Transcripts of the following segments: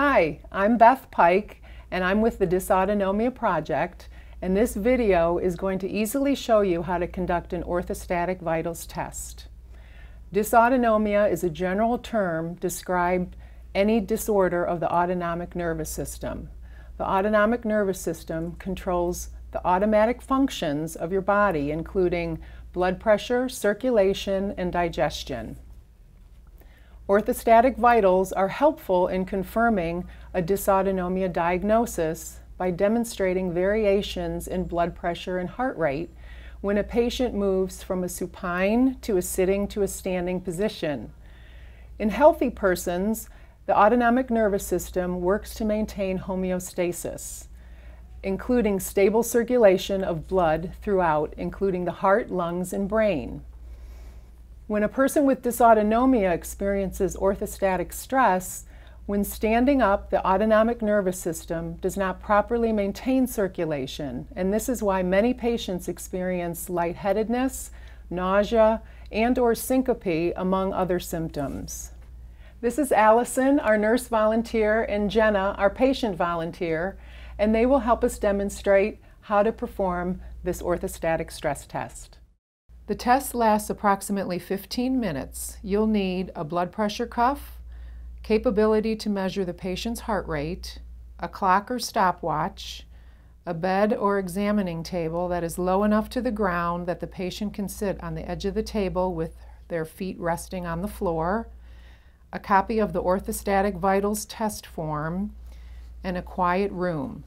Hi, I'm Beth Pike and I'm with the Dysautonomia Project and this video is going to easily show you how to conduct an orthostatic vitals test. Dysautonomia is a general term describing any disorder of the autonomic nervous system. The autonomic nervous system controls the automatic functions of your body including blood pressure, circulation, and digestion. Orthostatic vitals are helpful in confirming a dysautonomia diagnosis by demonstrating variations in blood pressure and heart rate when a patient moves from a supine to a sitting to a standing position. In healthy persons, the autonomic nervous system works to maintain homeostasis, including stable circulation of blood throughout, including the heart, lungs, and brain. When a person with dysautonomia experiences orthostatic stress, when standing up, the autonomic nervous system does not properly maintain circulation, and this is why many patients experience lightheadedness, nausea, and or syncope, among other symptoms. This is Allison, our nurse volunteer, and Jenna, our patient volunteer, and they will help us demonstrate how to perform this orthostatic stress test. The test lasts approximately 15 minutes. You'll need a blood pressure cuff, capability to measure the patient's heart rate, a clock or stopwatch, a bed or examining table that is low enough to the ground that the patient can sit on the edge of the table with their feet resting on the floor, a copy of the orthostatic vitals test form, and a quiet room.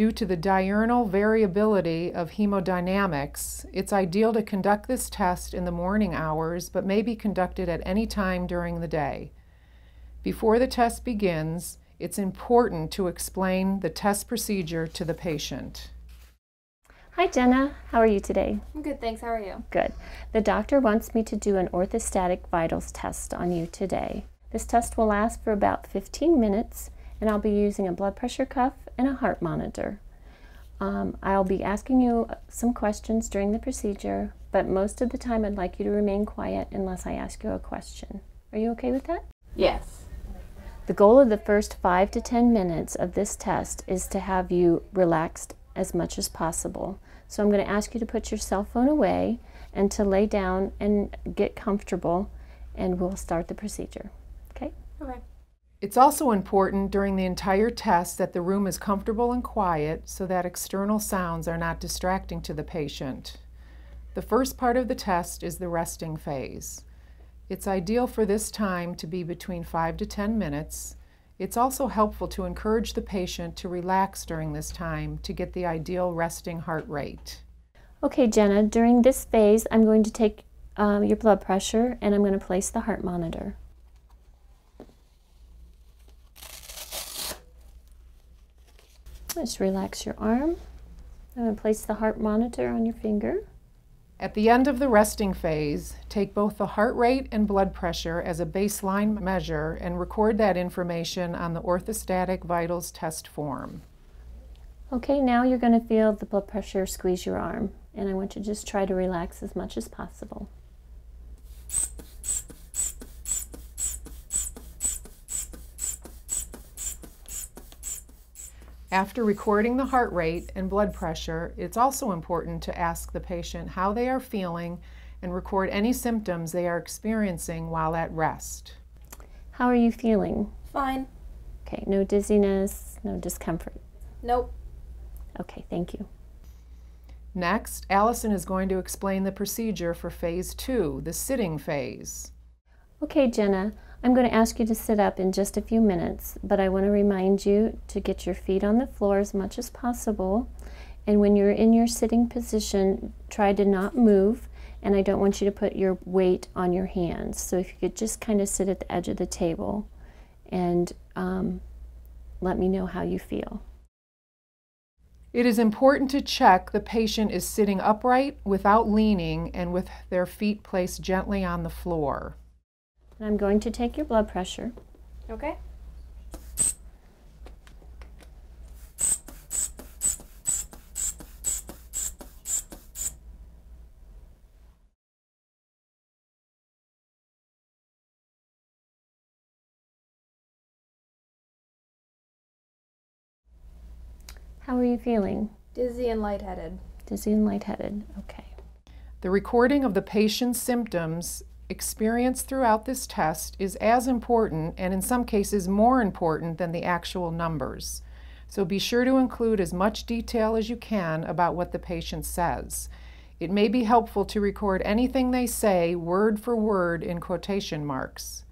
Due to the diurnal variability of hemodynamics, it's ideal to conduct this test in the morning hours, but may be conducted at any time during the day. Before the test begins, it's important to explain the test procedure to the patient. Hi Jenna, how are you today? I'm good, thanks. How are you? Good. The doctor wants me to do an orthostatic vitals test on you today. This test will last for about 15 minutes and I'll be using a blood pressure cuff and a heart monitor. Um, I'll be asking you some questions during the procedure, but most of the time I'd like you to remain quiet unless I ask you a question. Are you okay with that? Yes. The goal of the first five to 10 minutes of this test is to have you relaxed as much as possible. So I'm going to ask you to put your cell phone away and to lay down and get comfortable and we'll start the procedure. Okay? Okay. It's also important during the entire test that the room is comfortable and quiet so that external sounds are not distracting to the patient. The first part of the test is the resting phase. It's ideal for this time to be between 5 to 10 minutes. It's also helpful to encourage the patient to relax during this time to get the ideal resting heart rate. Okay, Jenna, during this phase, I'm going to take um, your blood pressure and I'm going to place the heart monitor. Just relax your arm. I'm going to place the heart monitor on your finger. At the end of the resting phase, take both the heart rate and blood pressure as a baseline measure and record that information on the orthostatic vitals test form. Okay, now you're going to feel the blood pressure squeeze your arm, and I want you to just try to relax as much as possible. After recording the heart rate and blood pressure, it's also important to ask the patient how they are feeling and record any symptoms they are experiencing while at rest. How are you feeling? Fine. Okay, no dizziness, no discomfort. Nope. Okay, thank you. Next, Allison is going to explain the procedure for phase two, the sitting phase. Okay, Jenna, I'm going to ask you to sit up in just a few minutes, but I want to remind you to get your feet on the floor as much as possible. And when you're in your sitting position, try to not move. And I don't want you to put your weight on your hands. So if you could just kind of sit at the edge of the table and um, let me know how you feel. It is important to check the patient is sitting upright without leaning and with their feet placed gently on the floor. And I'm going to take your blood pressure. Okay. How are you feeling? Dizzy and lightheaded. Dizzy and lightheaded, okay. The recording of the patient's symptoms experienced throughout this test is as important and in some cases more important than the actual numbers. So be sure to include as much detail as you can about what the patient says. It may be helpful to record anything they say word for word in quotation marks.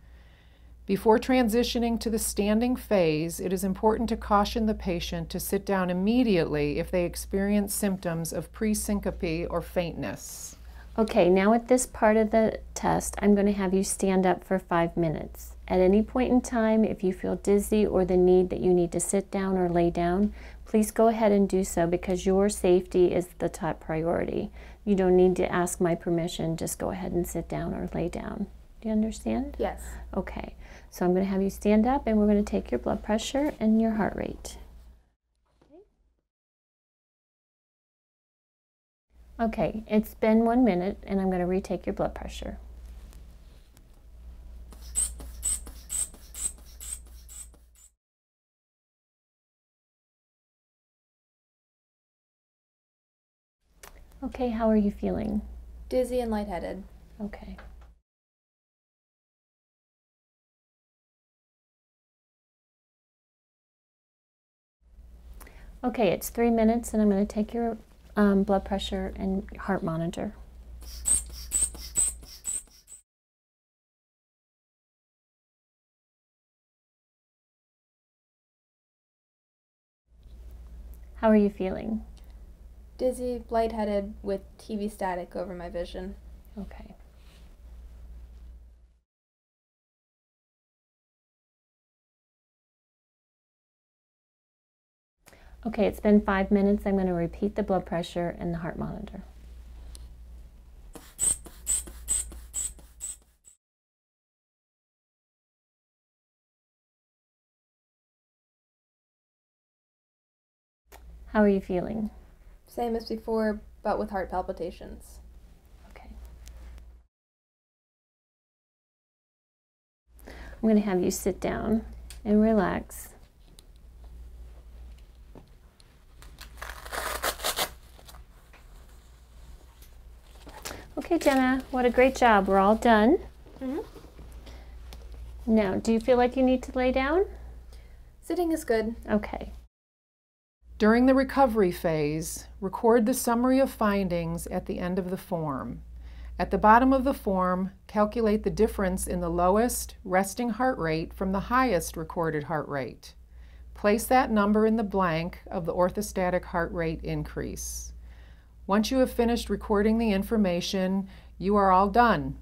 Before transitioning to the standing phase, it is important to caution the patient to sit down immediately if they experience symptoms of presyncope or faintness. Okay, now at this part of the test, I'm going to have you stand up for five minutes. At any point in time, if you feel dizzy or the need that you need to sit down or lay down, please go ahead and do so because your safety is the top priority. You don't need to ask my permission, just go ahead and sit down or lay down. Do you understand? Yes. Okay, so I'm going to have you stand up and we're going to take your blood pressure and your heart rate. Okay, it's been one minute and I'm going to retake your blood pressure. Okay, how are you feeling? Dizzy and lightheaded. Okay. Okay, it's three minutes and I'm going to take your um, blood pressure and heart monitor. How are you feeling? Dizzy, lightheaded, with TV static over my vision. Okay. Okay, it's been five minutes. I'm going to repeat the blood pressure and the heart monitor. How are you feeling? Same as before, but with heart palpitations. Okay. I'm going to have you sit down and relax. Okay, Jenna, what a great job. We're all done. Mm -hmm. Now, do you feel like you need to lay down? Sitting is good. Okay. During the recovery phase, record the summary of findings at the end of the form. At the bottom of the form, calculate the difference in the lowest resting heart rate from the highest recorded heart rate. Place that number in the blank of the orthostatic heart rate increase. Once you have finished recording the information, you are all done.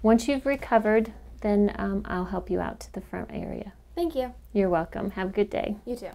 Once you've recovered, then um, I'll help you out to the front area. Thank you. You're welcome. Have a good day. You too.